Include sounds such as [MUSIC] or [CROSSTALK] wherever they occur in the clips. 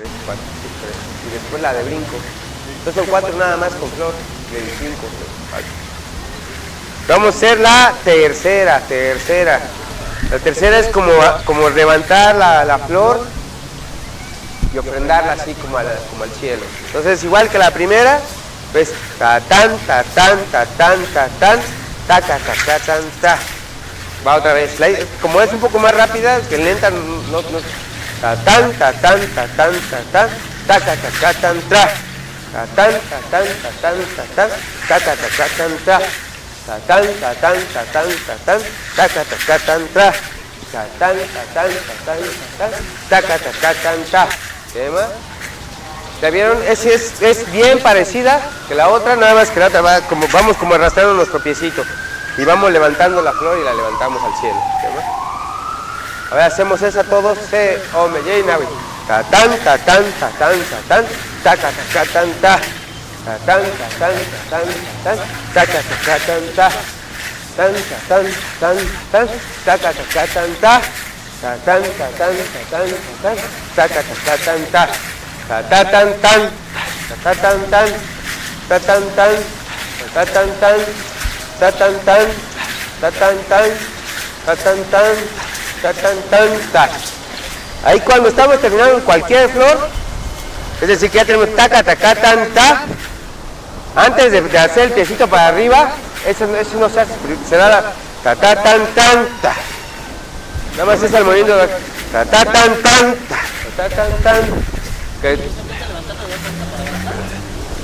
Y después la de brinco. Entonces son cuatro nada más con flor. De cinco. Vamos a hacer la tercera, tercera. La tercera es como, como levantar la, la flor y ofrendarla así como, como al cielo. Entonces, igual que la primera, pues ta tan, ta tan, ta tan, ta tan, ta ta ta ta tan, ta. Va otra vez. como es un poco más rápida, que lenta, no, tatán, tatán, tatán, tatán, taca, tacatán, tra, tatán, tatán, tatán, tatán, taca, tacatán, tra, tatán, tatán, tatán, tatán, taca, tacatán, tra, tatán, tatán, tatán, tatán, taca, tacatán, tra. ¿Qué ¿Ya vieron? Es, es, es, bien parecida que la otra, nada más que la otra va como, vamos como arrastrando nuestro piecito y vamos levantando la flor y la levantamos al cielo. ¿Qué más? A ver, hacemos esa todos. Se ome yeinawi. Tatán, tatán, tatán, tatán, taca, taca, tan, ta. Tatán, tatán, tatán, tatán, taca, taca, tan, ta. Tan, tatán, tan, tan, taca, taca, tan, ta. Tatán, tatán, tatán, tatán, taca, taca, tan, ta. Tatán, tan, tatán, tan, tatán, tan, tatán, tan, tatán, tatán, tatán, tan, ta tan tan, ta ta ta ta ta ta. Ahí cuando estamos terminando cualquier flor, es decir que ya tenemos taca, taca, tan, ta. Antes de, hacer el piecito para arriba, eso, eso no se hace, se da la ta, ta, tan, tan, ta. Nada más es el movimiento de ta, ta, tan, tan, ta, ta, tan.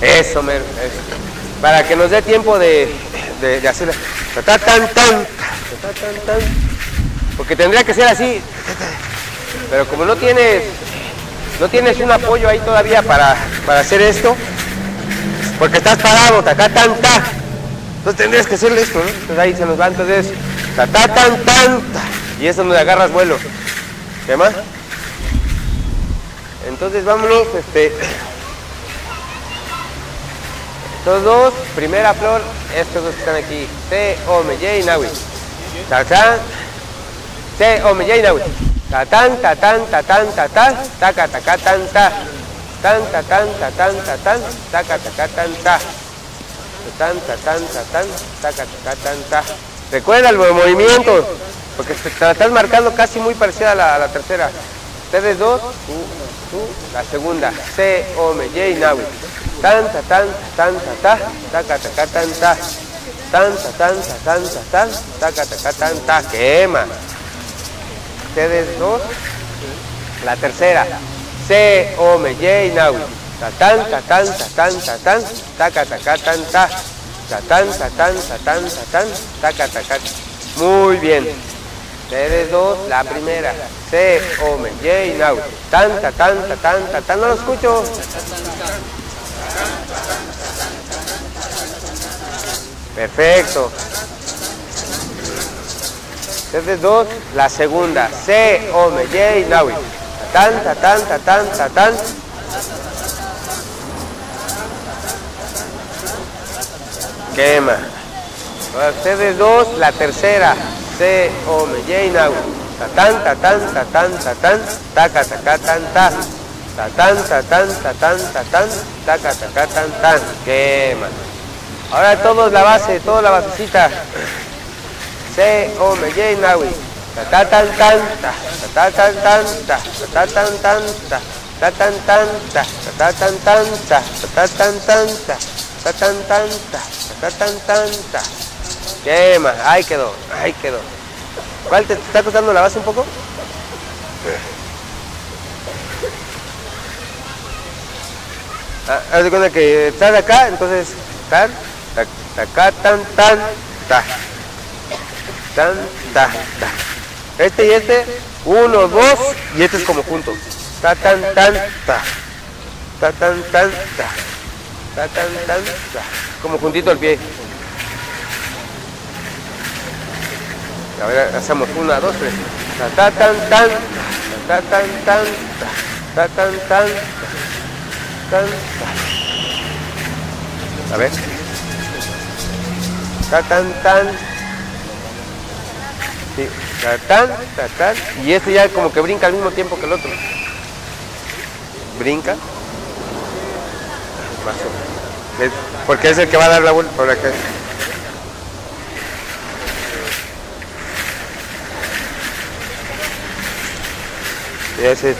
Eso, mero. Para que nos dé tiempo de, de, hacer ta, ta, tan, tan, ta, tan. Porque tendría que ser así. Pero como no tienes, no tienes un apoyo ahí todavía para, para hacer esto, porque estás parado, ta, tan, ta. Entonces tendrías que hacerle esto, ¿no? Entonces ahí se nos va, entonces, ta, ta, tan, tan, ta. Y es donde agarras vuelo. ¿Qué más? Entonces vámonos, este. Estos dos, primera flor, estos dos que están aquí. T, O, M, Nawi. Ta, ta. Te ome yaina wit. Tatán, tatán, tatán, tatán, taca, taca, tan, ta. Tan, tatán, tatán, tatán, taca, taca, tan, ta. Tatán, tatán, tatán, taca, taca, tan, ta. Recuerda el movimiento, porque te la estás marcando casi muy parecida a la, a la tercera. Ustedes dos, tú, tú, la segunda. Se, ome, yaina wit. Tan, tatán, tatán, tatán, taca, taca, tan, ta. Tan, tatán, tatán, tatán, taca, taca, tan, ta. Quema ustedes dos. La tercera, se ome yei nawi. Tatán, tatán, tatán, tatán, taca, taca, tan, ta. Tatán, tatán, tatán, tatán, taca, taca. Muy bien. Ustedes dos, la primera. C, Se ome yei nawi. Tan, tatán, tatán, tatán, no lo escucho. Perfecto. Ustedes dos, la segunda. C, O, M, J, Nawi. Tan, ta, tan, ta, tan, ta, tan. Quema. Ustedes dos, la tercera. C, O, M, J, Nawi. Tatán, tatán, tatán, tatán, taca, taca, tan, ta. Tatán, tatán, tatán, tatán, taca, taca, tan, tan. Quema. Ahora todos la base, toda la basecita. C, O, M, J, Nawi. Ta, tan, tan, ta. Ta, tan, tan, ta. Ta, tan, tan, ta. Ta, tan, tan, ta. Ta, tan, tan, ta. Ta, tan, tan, ta. Ta, tan, tan, ta. Ta, tan, tan, ta. Quema. Ahí quedó, ahí quedó. ¿Cuál te, está costando la base un poco? Ah, haz de cuenta que estás acá, entonces ta, acá, tan, tan, ta. Tan, ta, ta. Este y este, uno, dos, y este es como juntos. Ta, tan, tan, ta. Ta, tan, tan, ta. Ta, tan, tan, ta. Como juntito el pie. A ver, hacemos una, dos, tres. Ta, ta, tan, tan, ta, tan, tan, ta, ta, tan, tan, tan, ta. A ver. Ta, tan, tan. Sí, ta, tan, ta, tan. Y este ya como que brinca al mismo tiempo que el otro. brinca. Porque es el que va a dar la vuelta por acá. Y ese.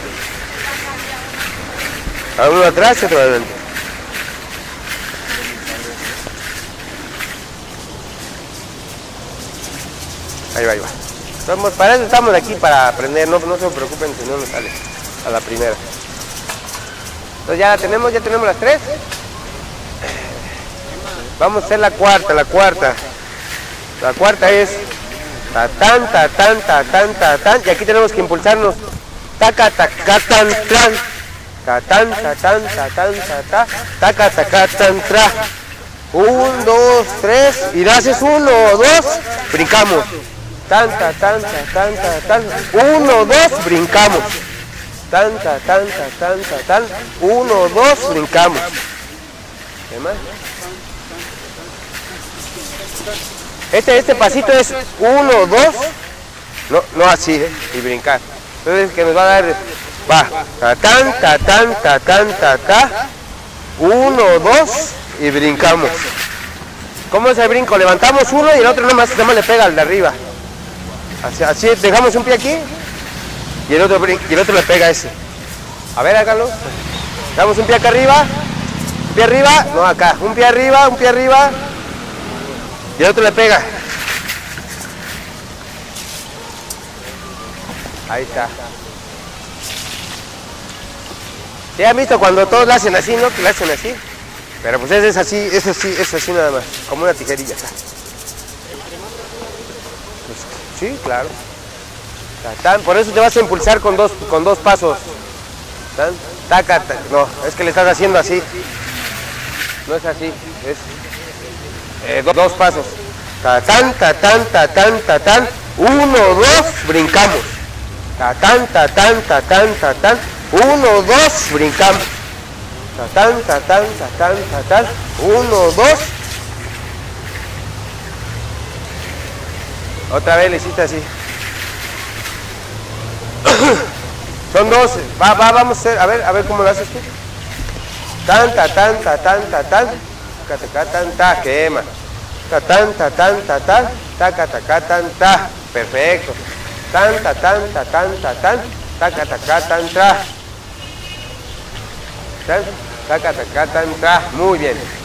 A uno atrás y otro adelante. Ahí va, ahí va. Estamos, para eso estamos aquí, para aprender. No, no se preocupen si no nos sale a la primera. Entonces ya la tenemos, ya tenemos las tres. Vamos a hacer la cuarta, la cuarta. La cuarta es ta tan, ta tan, ta tan, ta tan. Y aquí tenemos que impulsarnos. Taca, taca, tan, tran. Ta tan, ta tan, ta tan, ta ta. Taca, taca, tan, tra. Un, dos, tres. Y haces uno, dos. Brincamos. Tan, ta, tan, ta tan, ta tan. Uno, dos, brincamos. Tan, ta, tan, ta tan, ta tan. Uno, dos, brincamos. ¿Qué más? Este, este pasito es uno, dos, no, no así, ¿eh? y brincar. Entonces que nos va a dar, va, ta tan, ta tan, ta tan, ta ta, uno, dos, y brincamos. ¿Cómo es el brinco? Levantamos uno y el otro nomás, nomás le pega al de arriba. Así, dejamos un pie aquí y el otro y el otro le pega a ese. A ver, hágalo. Damos un pie acá arriba, un pie arriba, no acá, un pie arriba, un pie arriba, y el otro le pega. Ahí está. ¿Sí han visto cuando todos lo hacen así, no? Que lo hacen así. Pero pues es así, es así, es así nada más. Como una tijerilla sí, claro. Ta, tan, por eso te vas a impulsar con dos, con dos pasos. Tan, taca, ta- no, es que le estás haciendo así. No es así, es eh, do- dos pasos. Ta tan, ta tan, ta tan, ta tan. Uno, dos, brincamos. Ta tan, ta tan, ta tan, ta tan. Uno, dos, brincamos. Ta tan, ta tan, ta tan, ta tan. Uno, dos. Otra vez le hiciste así. [COUGHS] Son dos. Va, va, vamos a hacer. A ver, a ver cómo lo haces tú. Tan, ta, tan, ta, tan, ta, tan. Ta, ta, ta, tan, ta, quema. Ta, tan, ta, tan, ta, tan. Ta, ca, ta, ca, tan, ta. Perfecto. Tan, ta, tan, ta, tan, ta, tan. Ta, ca, ta, ca, tan, tra. Tan, ta, ca, ta, ca, tan, tra. Muy bien.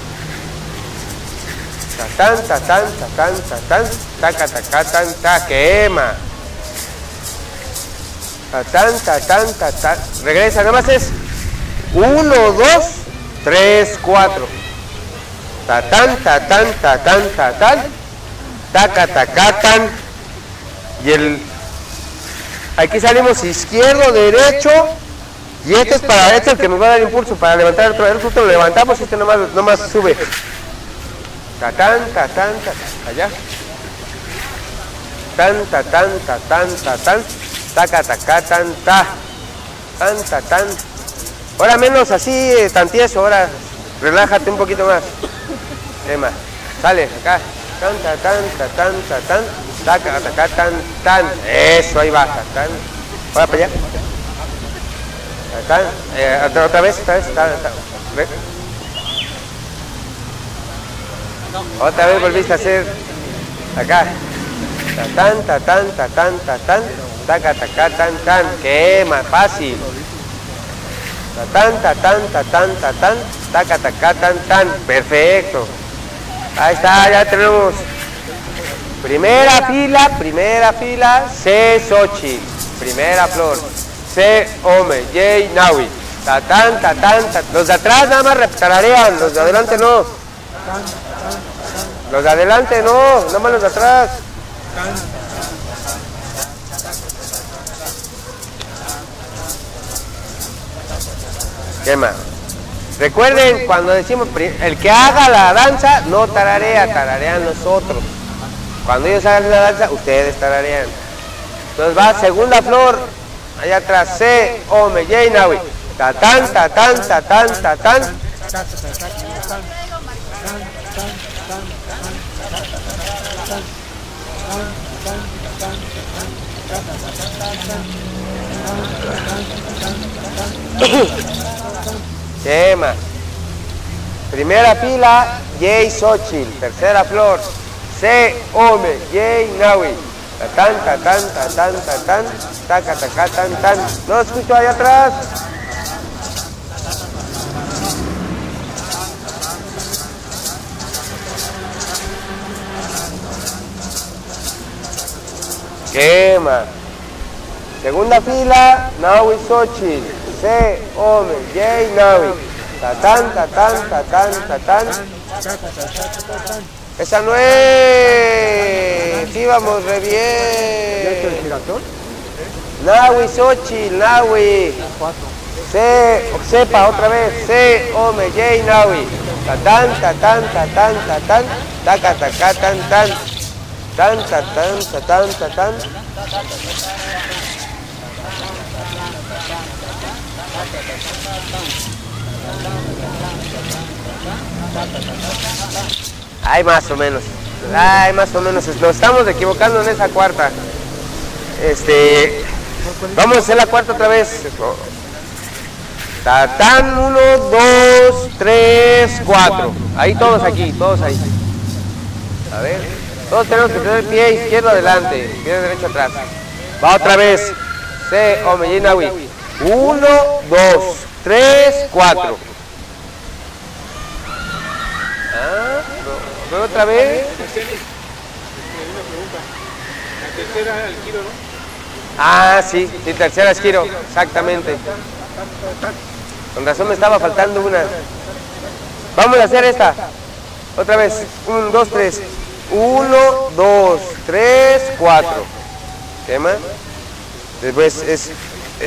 Ta, tan, ta, tan, ta, tan, ta, tan. Tan, ta. Quema. Ta, tan, ta, tan, ta, tan. Regresa, nada más es 1, 2, 3, 4. Ta tan, ta tan, ta tan, ta tan. Taca, taca, tan. Y el. Aquí salimos izquierdo, derecho. Y este es para este el que nos va a dar impulso para levantar el otro. El otro lo levantamos y este nomás, nomás sube. Ta tan, ta tan, ta Allá. Tan, ta tan, ta tan, ta tan. Taca, taca, tan, ta. Tan, ta tan. Ahora menos así, eh, tan tieso, ahora relájate un poquito más. Tema. Sale, acá. Tan, ta, tan, ta, tan, ta, tan. Taca, taca, tan, tan. Eso, ahí va. ta, tan. Ahora para allá. Ta, tan. Eh, otra, vez, otra vez. ta, ta. Otra vez volviste a hacer acá. Ta, tan, ta, tan, ta, tan, ta, tan. Taca, taca, tan, tan. Quema, fácil. Ta tan, ta tan, ta tan, ta tan, taca, taca, tan, tan. Perfecto. Ahí está, ya tenemos. Primera fila, primera fila, C Sochi. Primera flor. C Ome, J Naui. Ta tan, ta tan, ta. Los de atrás nada más reptararean, los de adelante no. Los de adelante no, nada más los de atrás. ¿Qué más? Recuerden, cuando decimos el que haga la danza no tararea, tararean nosotros. Cuando ellos hagan la danza, ustedes tararean. Entonces va segunda flor, allá atrás, C, J, Naui. Tatán, tatán, tatán, tatán. Quema. Primera fila, Yay Xochitl. Tercera flor, C, Ome, Yay Nawi. Tatán, tatán, tatán, tatán, taca, taca, tan, tan. No escucho allá atrás. Quema. Segunda fila, Nawi Xochitl. C, Ome, Yay Nawi. Tatán, tatán, tatán, tatán. Esa no es. Sí, vamos re bien. Nawi Xochitl, Nawi. C, sepa otra vez. C, Ome, Yay Nawi. Tatán, tatán, tatán, tatán. Taca, taca, tan, tan. Tan, tatán, tatán, tatán. Ay, más o menos. Ay, más o menos. Nos estamos equivocando en esa cuarta. Este. Vamos a hacer la cuarta otra vez. Tatán, uno, dos, tres, cuatro. Ahí todos aquí, todos ahí. A ver. Todos tenemos que tener pie izquierdo adelante, pie derecho atrás. Va otra vez. C, Omeyinawi. Uno, dos, tres, cuatro. Ah, no. Otra vez. La tercera al giro, ¿no? Ah, sí, sí, tercera es giro, exactamente. Con razón me estaba faltando una. Vamos a hacer esta. Otra vez. Un, dos, tres. Uno, dos, tres, cuatro. ¿Qué más? Después es.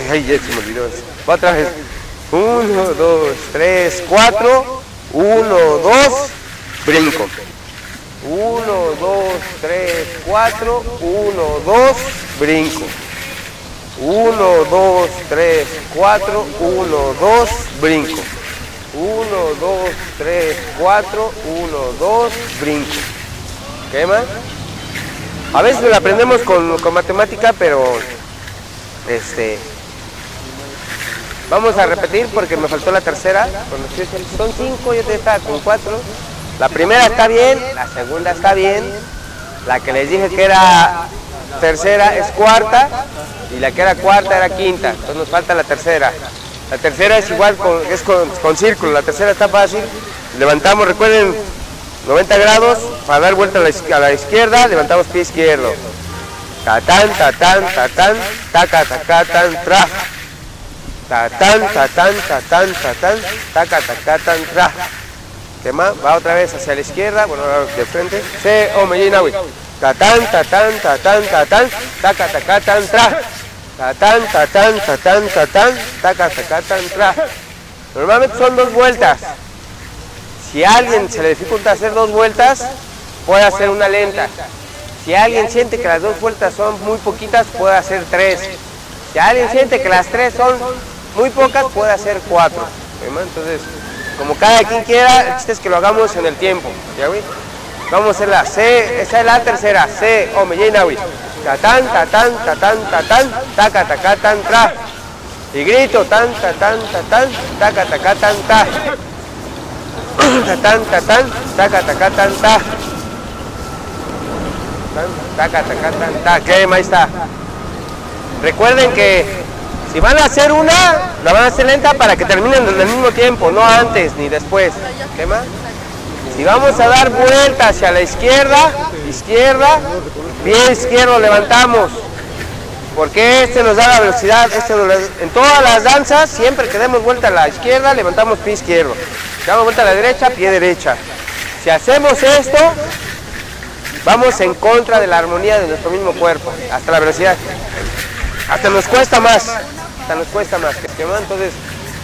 Ay, ya se me olvidó. Otra vez. Uno, dos, tres, cuatro. Uno, dos, brinco. Uno, dos, tres, cuatro. Uno, dos, brinco. Uno, dos, tres, cuatro. Uno, dos, brinco. Uno, dos, tres, cuatro. Uno, dos, brinco. ¿Qué más? A veces lo aprendemos con, con matemática, pero este vamos a repetir porque me faltó la tercera. Son cinco, yo te estaba con cuatro. La primera está bien, la segunda está bien. La que les dije que era tercera es cuarta y la que era cuarta era quinta. Entonces nos falta la tercera. La tercera es igual, con, es con, con círculo. La tercera está fácil. Levantamos, recuerden, 90 grados para dar vuelta a la, a la izquierda, levantamos pie izquierdo. Tatán, tatán, tatán, taca, taca, tan, tra. Tatán, tatán, tatán, tatán, taca, taca, tan, tra. ¿Qué más? Va otra vez hacia la izquierda, bueno, de frente. Se, o me llena, güey. Tatán, tatán, tatán, tatán, taca, taca, tan, tra. Tatán, tatán, tatán, tatán, taca, taca, tan, tra. Normalmente son dos vueltas. Si a alguien se le dificulta hacer dos vueltas, puede hacer una lenta. Si alguien siente que las dos vueltas son muy poquitas, puede hacer tres. Si alguien siente que las tres son muy pocas, puede hacer cuatro. Entonces, como cada quien quiera, el chiste es que lo hagamos en el tiempo. ¿Ya? Vamos a hacer la C, esa es la tercera. C, o me llena. Tatán, tatán, tatán, tatán, taca, taca, tan, tra. Y grito, tan, tatán, tatán, taca, taca, tan, ta. Recuerden que si van a hacer una, la van a hacer lenta para que terminen en el mismo tiempo, no antes ni después. ¿Qué más? Si vamos a dar vuelta hacia la izquierda, izquierda, pie izquierdo levantamos. Porque este nos da la velocidad, este en todas las danzas, siempre que demos vuelta a la izquierda, levantamos pie izquierdo. Damos vuelta a la derecha, pie derecha. Si hacemos esto, vamos en contra de la armonía de nuestro mismo cuerpo, hasta la velocidad. Hasta nos cuesta más, hasta nos cuesta más. Entonces,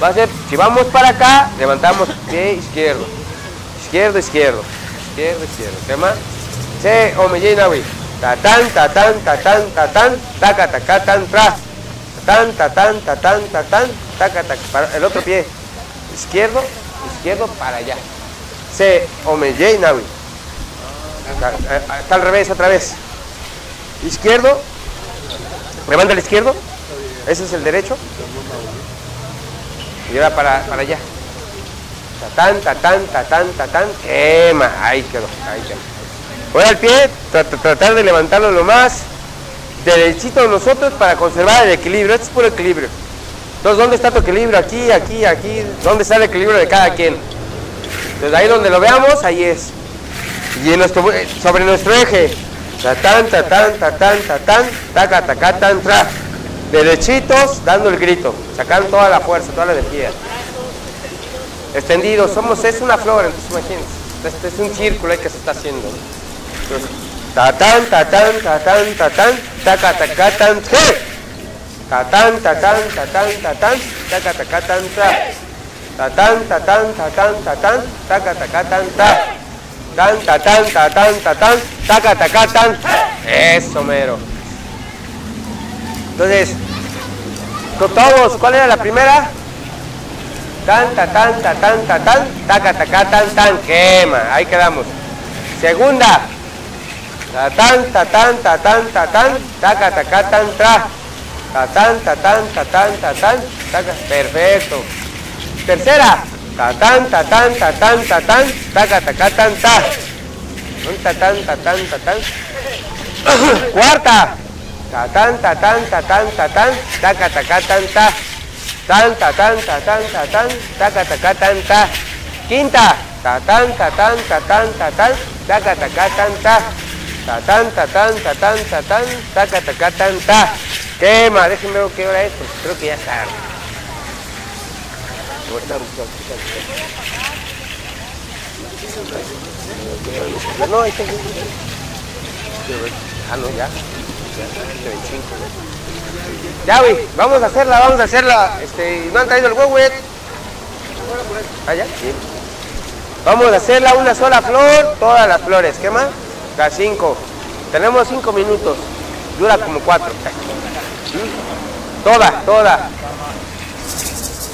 va a ser, si vamos para acá, levantamos pie izquierdo. Izquierdo, izquierdo. Izquierdo, izquierdo. ¿Qué más? Se, o me llena, güey. Tatán, tatán, tatán, tatán, taca, taca, tan, tra. Tatán, tatán, tatán, tatán, taca, taca. El otro pie. Izquierdo, izquierdo para allá. Se, o me llena, güey. Está, al revés, otra vez. Izquierdo. Levanta el izquierdo. Ese es el derecho. Y ahora para, para allá. tatán, tatán, tatán, tatán, quema, ahí quedó, ahí quedó. Voy al pie, tratar de levantarlo lo más derechito nosotros para conservar el equilibrio, este es puro equilibrio. Entonces, ¿dónde está tu equilibrio? Aquí, aquí, aquí, ¿dónde está el equilibrio de cada quien? Entonces, ahí donde lo veamos, ahí es. Y sobre nuestro eje, tatán, tatán, tatán, tatán, taca, taca, tan, tra. Derechitos, dando el grito, sacando toda la fuerza, toda la energía. Extendidos, somos, es una flor, entonces imagínense. Este es un círculo que se está haciendo. Entonces, tatán, tatán, tatán, taca, taca, tan, tra. Tatán, tatán, tatán, tatán, taca, taca, tan, tra. Tatán, tatán, tatán, tatán, taca, taca, tan, tra. Tan, tatán, tatán, tatán, taca, taca, tan. Eso, mero. Entonces, todos, ¿cuál era la primera? Tan, ta, tan, ta, tan, ta, tan, taca, taca, tan, tan, quema. Ahí quedamos. Segunda. Ta, tan, ta, tan, ta, tan, ta, tan, taca, taca, tan, tra. Tatán, tatán, tatán, tatán. Taca. Perfecto. Tercera. Tatán, tatán, tatán, tatán. Taca, taca, tan, ta. Un tatán, tatán, tatán. Cuarta. Tatán, tatán, tatán, tatán. Taca, taca, tan, ta. Tan, tatán, tatán, tatán. Taca, taca, tan, ta. Quinta. Tatán, tatán, tatán, tatán. Taca, taca, tan, ta. Tatán, tatán, tatán, tatán. Taca, taca, tan, ta. Tema, déjenme ver qué hora es, porque creo que ya es. No, ahí está. Ah, no, ya. Ya, güey, vamos a hacerla, vamos a hacerla. Este, no han traído el huevo, güey. Ah, ya, bien. Vamos a hacerla una sola flor, todas las flores. ¿Qué más? Las 5. Tenemos 5 minutos. Dura como 4. Toda, todas.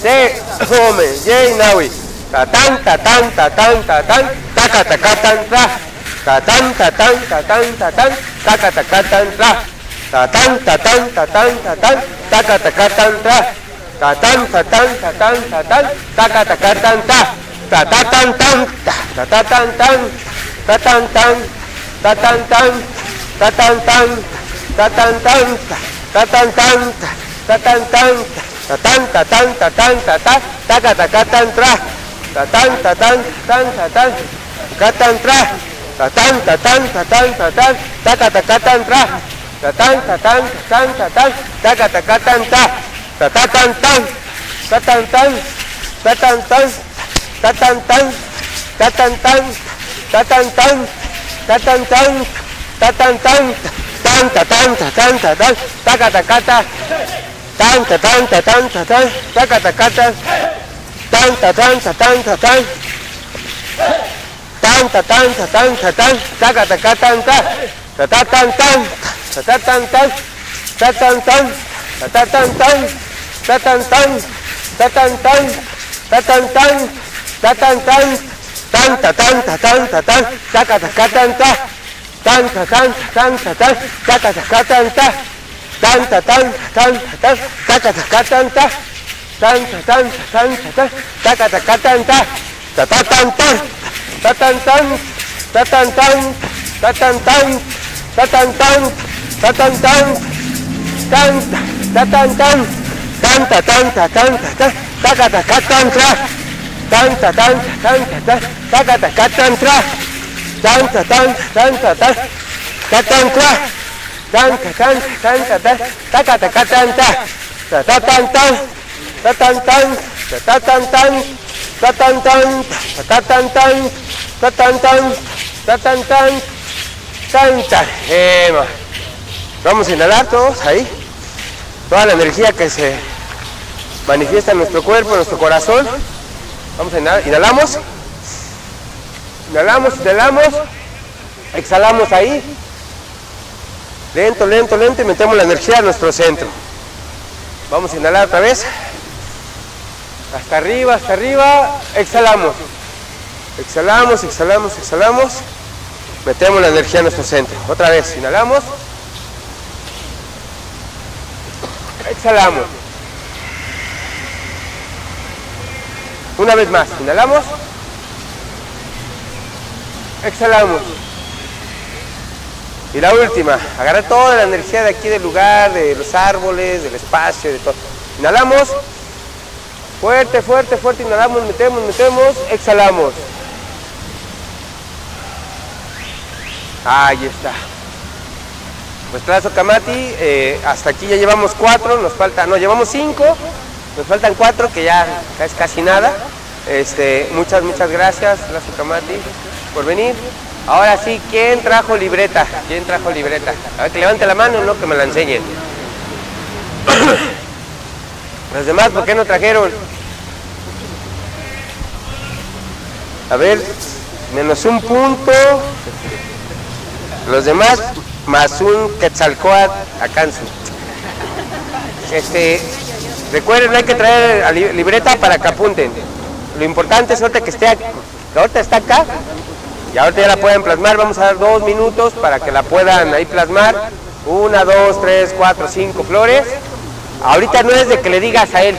Se home, yey nawi. Tatán, tatán, tatán, tatán, taca, taca, tan, ra. Tatán, tatán, tatán, tatán, taca, taca, tan, ra. Tatán, tatán, tatán, tatán, taca, taca, tan, ra. Tatán, tatán, tatán, tatán, taca, taca, tan, ta. Tatán, tan, tan, tatán, tan, tan, tatán, tan, tatán, tan, tatán, tan, tatán, tan, tan, tatán, tan, tatán, tatán, tatán, tatán, taca, taca, tan, tra. Tatán, tatán, tatán, tatán, tatán, tra. Tatán, tatán, tatán, tatán, taca, taca, tan, tra. Tatán, tatán, tatán, tatán, taca, taca, tan, ta. Tatán, tan, tatán, tan, tatán, tan, tatán, tan, tatán, tan, tatán, tan, tatán, tan, tatán, tan, tan, tatán, tatán, tatán, taca, taca, ta. Tan, tatán, tatán, tatán, taca, taca, tan. Tan, tatán, tatán, tatán. Tan, tatán, tatán, tatán, taca, taca, tan, ta. Tatán, tan, tan, tatán, tan, tatán, tan, tatán, tan, tatán, tan, tatán, tan, tatán, tan, tatán, tan, tan, tatán, tatán, tatán, taca, taca, tan, ta. Tan, tatán, tatán, tatán, taca, taca, tan, ta. Tan, tatán, tatán, tatán, taca, taca, tan, ta. Tan, tatán, tatán, tatán, taca, taca, tan, ta. Ta, ta, tan, tan, ta, tan, tan, ta, tan, tan, ta, tan, tan, ta, tan, tan, ta, tan, tan, tanta, tanta, tanta, tan, taca, taca, tanta, tanta, tanta, tanta, tan, taca, taca, tanta, tanta, tanta, tanta, tan, taca, taca, tanta, ta ta tan tan, ta tan tan, ta tan tan, ta tan tan, ta tan tan, ta tan tan, tanta, ta tan tan, tanta, tanta, tanta, tan, tanta, tanta, tanta, tan, danza, danza, danza, danza, tatanca, danza, danza, danza, danza, taca, taca, danza, tatatan, tatatan, tatatan, tatatan, tatatan, tatatan, tatatan, tanta, ema. Vamos a inhalar todos ahí. Toda la energía que se manifiesta en nuestro cuerpo, en nuestro corazón. Vamos a inhalar. Inhalamos. Inhalamos, inhalamos. Exhalamos ahí. Lento, lento, lento y metemos la energía a nuestro centro. Vamos a inhalar otra vez. Hasta arriba, hasta arriba. Exhalamos. Exhalamos, exhalamos, exhalamos. Metemos la energía a nuestro centro. Otra vez, inhalamos. Exhalamos. Una vez más, inhalamos. Exhalamos. Y la última, agarrar toda la energía de aquí del lugar, de los árboles, del espacio, de todo. Inhalamos. Fuerte, fuerte, fuerte. Inhalamos, metemos, metemos. Exhalamos. Ahí está. Pues Kamati, eh, hasta aquí ya llevamos cuatro, nos falta, no, llevamos cinco, nos faltan cuatro, que ya es casi nada. Este, muchas, muchas gracias, Trazo Kamati, por venir. Ahora sí, ¿quién trajo libreta? ¿Quién trajo libreta? A ver, que levante la mano, no, que me la enseñen. [COUGHS] Los demás, ¿por qué no trajeron? A ver, menos un punto. Los demás, más un Quetzalcoatl a Kansu. Este, recuerden, hay que traer libreta para que apunten. Lo importante es ahorita que esté que ahorita está acá y ahorita ya la pueden plasmar. Vamos a dar dos minutos para que la puedan ahí plasmar. Una, dos, tres, cuatro, cinco flores. Ahorita no es de que le digas a él,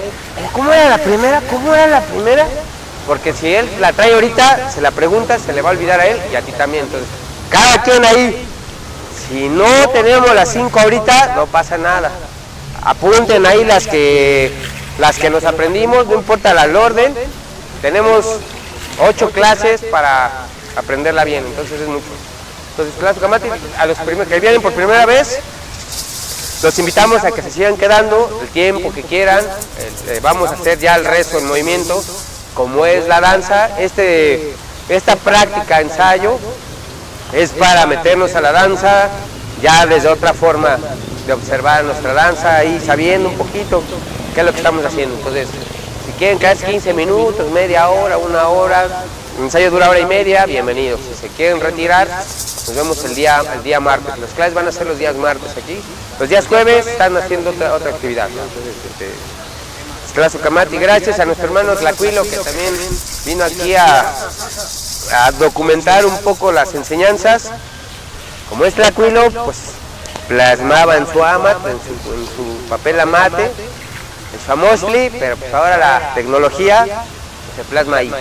¿cómo era la primera? ¿Cómo era la primera? Porque si él la trae ahorita, se la pregunta, se le va a olvidar a él y a ti también. Entonces, cada quien ahí si no tenemos las cinco ahorita, no pasa nada. Apunten ahí las que las que nos aprendimos, no importa el orden. Tenemos ocho clases para aprenderla bien, entonces es mucho. Entonces, clase Kamati, a los que vienen por primera vez, los invitamos a que se sigan quedando el tiempo que quieran. Eh, vamos a hacer ya el resto en movimiento, como es la danza. Este, esta práctica, ensayo, es para meternos a la danza ya desde otra forma de observar nuestra danza y sabiendo un poquito qué es lo que estamos haciendo. Entonces, si quieren quedarse 15 minutos, media hora, una hora, el ensayo dura hora y media, bienvenidos. Si se quieren retirar, nos vemos el día, el día martes. Las clases van a ser los días martes aquí. Los días jueves están haciendo otra, otra actividad. Entonces, este, Claso Kamati, gracias a nuestro hermano Tlacuilo que también vino aquí a, documentar un poco las enseñanzas. Como es Tlacuilo, pues plasmaba en su amat, en su, en su papel amate, en su amosli, pero pues ahora la tecnología se plasma ahí,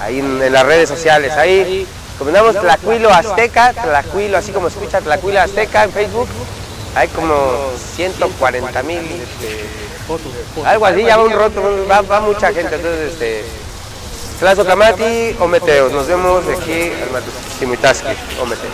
ahí en, en las redes sociales. Ahí combinamos Tlacuilo Azteca, Tlacuilo, así como se escucha Tlacuilo Azteca en Facebook. Hay como 140 mil algo así, ya va un roto, va, va mucha gente, entonces este. Claso Kamati, Ometeos, nos vemos aquí Simitaski, Ometeos.